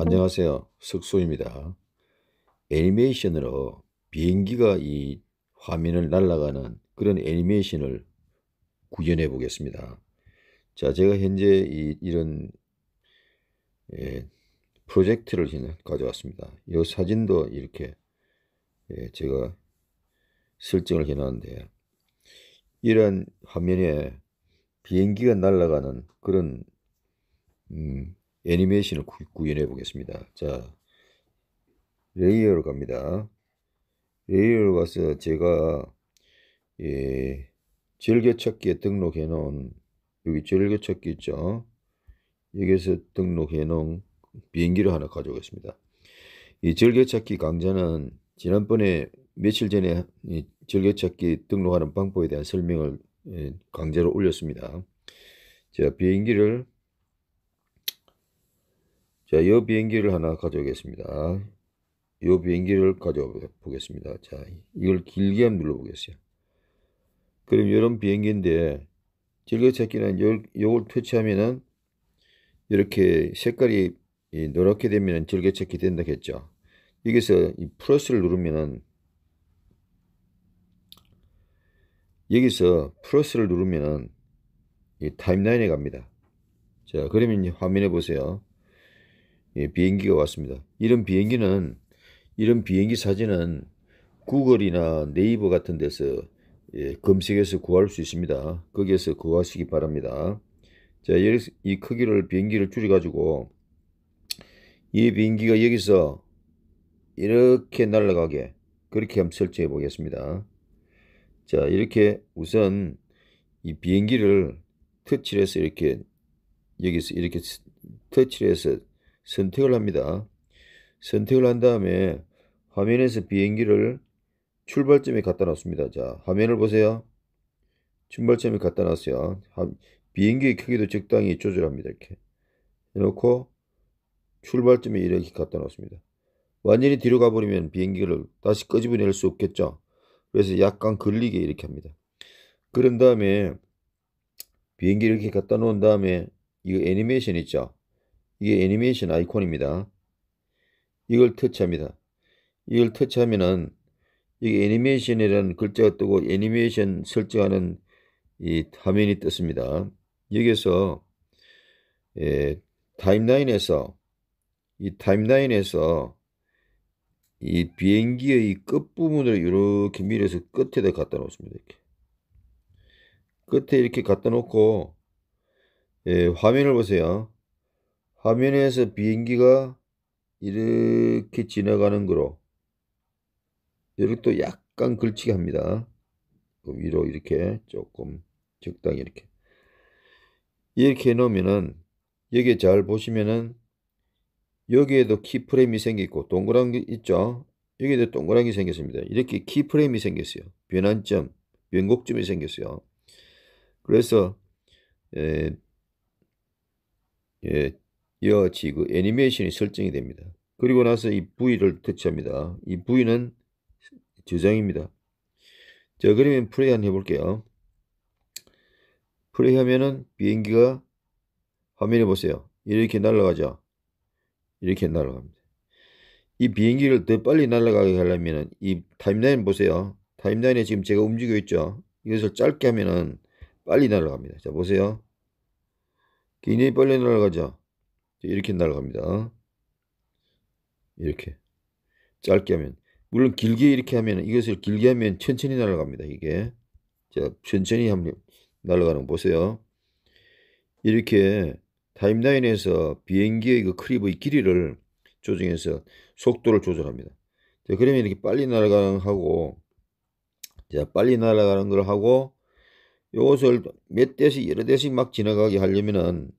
안녕하세요. 석소입니다. 애니메이션으로 비행기가 이 화면을 날아가는 그런 애니메이션을 구현해 보겠습니다. 자, 제가 현재 이, 이런 예, 프로젝트를 가져왔습니다. 이 사진도 이렇게 예, 제가 설정을 해놨는데 이런 화면에 비행기가 날아가는 그런 음, 애니메이션을 구현해 보겠습니다. 자, 레이어로 갑니다. 레이어로 가서 제가 예, 즐겨찾기에 등록해 놓은 여기 즐겨찾기 있죠. 여기서 등록해 놓은 비행기를 하나 가져오겠습니다. 이 즐겨찾기 강좌는 지난번에 며칠 전에 이 즐겨찾기 등록하는 방법에 대한 설명을 예, 강좌로 올렸습니다. 자, 비행기를 자, 이 비행기를 하나 가져오겠습니다. 이 비행기를 가져보겠습니다. 자, 이걸 길게 한번 눌러보겠어요. 그럼 이런 비행기인데 즐겨찾기는 요, 요걸 터치하면은 이렇게 색깔이 노랗게 되면 즐겨찾기 된다겠죠. 여기서 이 플러스를 누르면은 여기서 플러스를 누르면은 이 타임라인에 갑니다. 자, 그러면 화면에 보세요. 예, 비행기가 왔습니다. 이런 비행기는 이런 비행기 사진은 구글이나 네이버 같은 데서 예, 검색해서 구할 수 있습니다. 거기에서 구하시기 바랍니다. 자, 이 크기를 비행기를 줄여 가지고 이 비행기가 여기서 이렇게 날아가게 그렇게 한번 설정해 보겠습니다. 자, 이렇게 우선 이 비행기를 터치를 해서 이렇게 여기서 이렇게 터치를 해서 선택을 합니다. 선택을 한 다음에 화면에서 비행기를 출발점에 갖다 놨습니다. 자, 화면을 보세요. 출발점에 갖다 놨어요. 비행기의 크기도 적당히 조절합니다. 이렇게 해놓고 출발점에 이렇게 갖다 놨습니다. 완전히 뒤로 가버리면 비행기를 다시 끄집어낼 수 없겠죠. 그래서 약간 걸리게 이렇게 합니다. 그런 다음에 비행기 이렇게 갖다 놓은 다음에 이거 애니메이션 있죠. 이게 애니메이션 아이콘입니다. 이걸 터치합니다. 이걸 터치하면은 이게 애니메이션이라는 글자가 뜨고 애니메이션 설정하는 이 화면이 떴습니다. 여기서 예, 타임라인에서 이 타임라인에서 이 비행기의 이 끝부분을 이렇게 밀어서 끝에다 갖다 놓습니다. 이렇게 끝에 이렇게 갖다 놓고 예, 화면을 보세요. 화면에서 비행기가 이렇게 지나가는 거로 이렇게 또 약간 걸치게 합니다. 그 위로 이렇게 조금 적당히 이렇게 이렇게 해놓으면은 여기에 잘 보시면은 여기에도 키프레임이 생겼고 동그란 게 있죠. 여기에도 동그란 게 생겼습니다. 이렇게 키프레임이 생겼어요. 변환점, 변곡점이 생겼어요. 그래서 에, 예, 같이 그 애니메이션이 설정이 됩니다. 그리고 나서 이 V를 터치합니다. 이 V는 저장입니다. 자, 그러면 플레이 한번 해볼게요. 플레이 하면은 비행기가 화면에 보세요. 이렇게 날아가죠. 이렇게 날아갑니다. 이 비행기를 더 빨리 날아가게 하려면 이 타임라인 보세요. 타임라인에 지금 제가 움직이고 있죠. 이것을 짧게 하면은 빨리 날아갑니다. 자, 보세요. 굉장히 빨리 날아가죠. 이렇게 날아갑니다. 이렇게 짧게 하면 물론 길게 이렇게 하면 이것을 길게 하면 천천히 날아갑니다. 이게 자 천천히 한번 날아가는 거 보세요. 이렇게 타임라인에서 비행기의 그 크립의 길이를 조정해서 속도를 조절합니다. 자, 그러면 이렇게 빨리 날아가는 하고 자 빨리 날아가는 걸 하고 이것을 몇 대씩 여러 대씩 막 지나가게 하려면은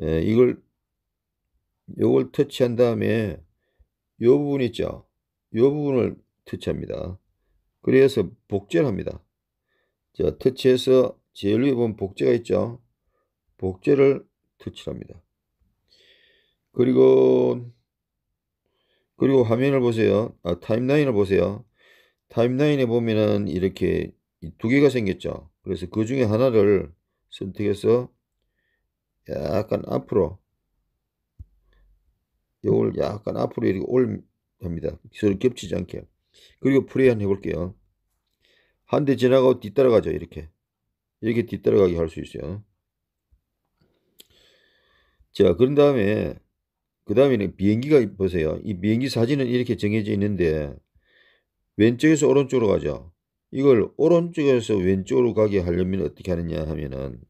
에, 이걸 요걸 터치한 다음에 요 부분 있죠. 요 부분을 터치합니다. 그래서 복제를 합니다. 자, 터치해서 제일 위에 보면 복제가 있죠. 복제를 터치합니다. 그리고 그리고 화면을 보세요. 아, 타임라인을 보세요. 타임라인에 보면은 이렇게 두 개가 생겼죠. 그래서 그 중에 하나를 선택해서 약간 앞으로 요걸 약간 앞으로 이렇게 올 합니다. 서로 겹치지 않게. 그리고 플레이 한번 해볼게요. 한 대 지나가고 뒤따라가죠. 이렇게. 이렇게 뒤따라가게 할 수 있어요. 자, 그런 다음에, 그 다음에는 비행기가 보세요. 이 비행기 사진은 이렇게 정해져 있는데, 왼쪽에서 오른쪽으로 가죠. 이걸 오른쪽에서 왼쪽으로 가게 하려면 어떻게 하느냐 하면은,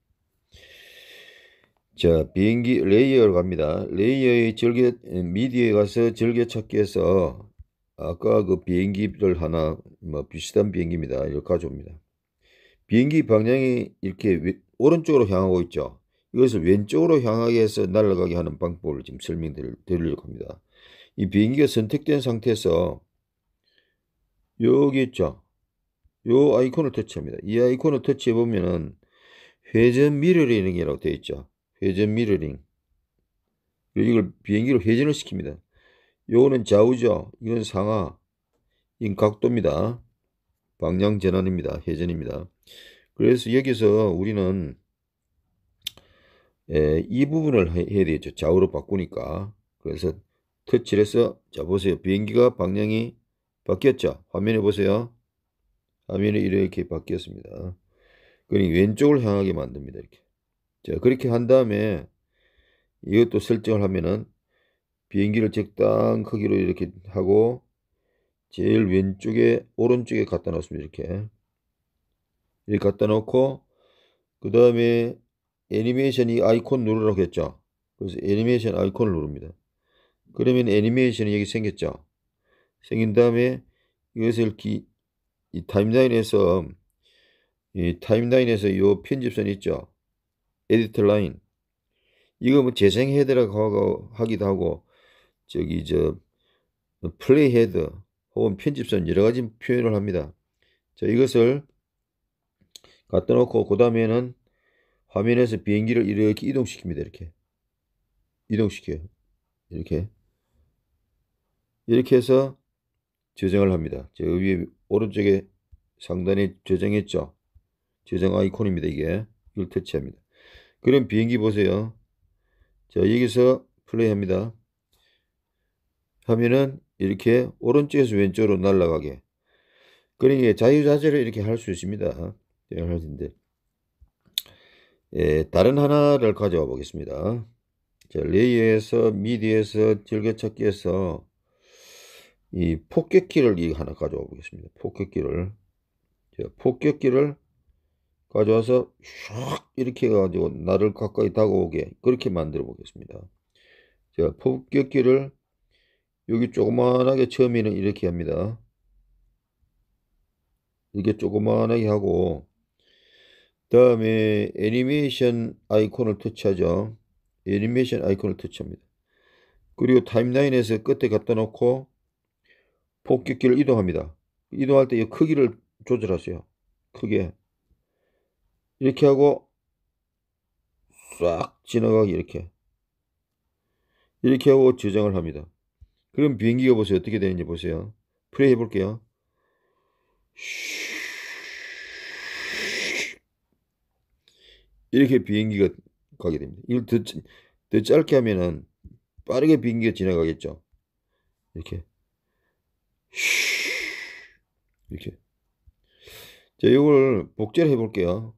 자, 비행기 레이어를 갑니다. 레이어의 절개, 미디어에 가서 즐겨찾기해서 아까 그 비행기들 하나, 뭐 비슷한 비행기입니다. 이렇게 가져옵니다. 비행기 방향이 이렇게 오른쪽으로 향하고 있죠. 이것을 왼쪽으로 향하게 해서 날아가게 하는 방법을 지금 설명드리려고 합니다. 이 비행기가 선택된 상태에서 여기 있죠. 요 아이콘을 터치합니다. 이 아이콘을 터치해 보면은 회전 미러링이라고 되어 있죠. 회전 미러링. 이걸 비행기로 회전을 시킵니다. 요거는 좌우죠. 이건 상하. 이건 각도입니다. 방향 전환입니다. 회전입니다. 그래서 여기서 우리는 에, 이 부분을 해야 되겠죠. 좌우로 바꾸니까. 그래서 터치를 해서 자 보세요. 비행기가 방향이 바뀌었죠. 화면에 보세요. 화면이 이렇게 바뀌었습니다. 그러니 왼쪽을 향하게 만듭니다. 이렇게. 자, 그렇게 한 다음에 이것도 설정을 하면은 비행기를 적당 크기로 이렇게 하고 제일 왼쪽에 오른쪽에 갖다 놓습니다. 이렇게. 이렇게 갖다 놓고 그 다음에 애니메이션 이 아이콘 누르라고 했죠. 그래서 애니메이션 아이콘을 누릅니다. 그러면 애니메이션이 여기 생겼죠. 생긴 다음에 이것을 기, 이 타임라인에서 이 타임라인에서 이 편집선 있죠. editor line 이거 뭐 재생 헤드라고 하기도 하고 저기 저 play head 혹은 편집선 여러 가지 표현을 합니다. 자 이것을 갖다 놓고 그 다음에는 화면에서 비행기를 이렇게 이동시킵니다. 이렇게 이동시켜요. 이렇게 이렇게 해서 저장을 합니다. 저 위에 오른쪽에 상단에 저장했죠. 저장 아이콘입니다. 이게 이걸 터치합니다. 그럼 비행기 보세요. 자, 여기서 플레이 합니다. 하면은 이렇게 오른쪽에서 왼쪽으로 날아가게. 그러니까 자유자재로 이렇게 할 수 있습니다. 할 텐데. 예, 다른 하나를 가져와 보겠습니다. 자, 레이어에서 미디에서 즐겨찾기에서 이 폭격기를 이 하나 가져와 보겠습니다. 폭격기를. 자, 폭격기를 가져와서 슉 이렇게 해가지고 나를 가까이 다가오게 그렇게 만들어 보겠습니다. 자, 폭격기를 여기 조그만하게 처음에는 이렇게 합니다. 이렇게 조그만하게 하고 다음에 애니메이션 아이콘을 터치하죠. 애니메이션 아이콘을 터치합니다. 그리고 타임라인에서 끝에 갖다 놓고 폭격기를 이동합니다. 이동할 때 이 크기를 조절하세요. 크게 이렇게 하고 싹 지나가기 이렇게 이렇게 하고 저장을 합니다. 그럼 비행기가 보세요. 어떻게 되는지 보세요. 플레이 해볼게요. 이렇게 비행기가 가게 됩니다. 이걸 더, 더 짧게 하면은 빠르게 비행기가 지나가겠죠. 이렇게 이렇게 자 이걸 복제를 해볼게요.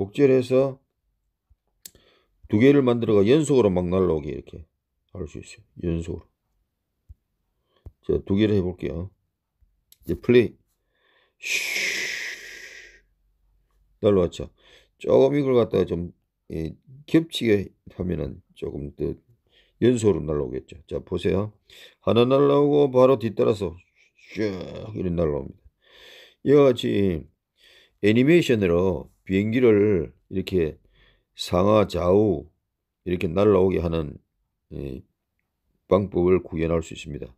복제해서 두 개를 만들어가 연속으로 막 날라오게 이렇게 할 수 있어요. 연속으로. 자, 두 개를 해볼게요. 이제 플레이. 날라왔죠. 조금 이걸 갖다가 좀 예, 겹치게 하면은 조금 더 연속으로 날라오겠죠. 자, 보세요. 하나 날라오고 바로 뒤따라서 슉 이렇게 날라옵니다. 이와 같이 애니메이션으로 비행기를 이렇게 상하 좌우 이렇게 날아오게 하는 방법을 구현할 수 있습니다.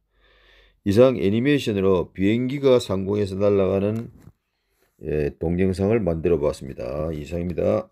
이상 애니메이션으로 비행기가 상공에서 날아가는 동영상을 만들어 보았습니다. 이상입니다.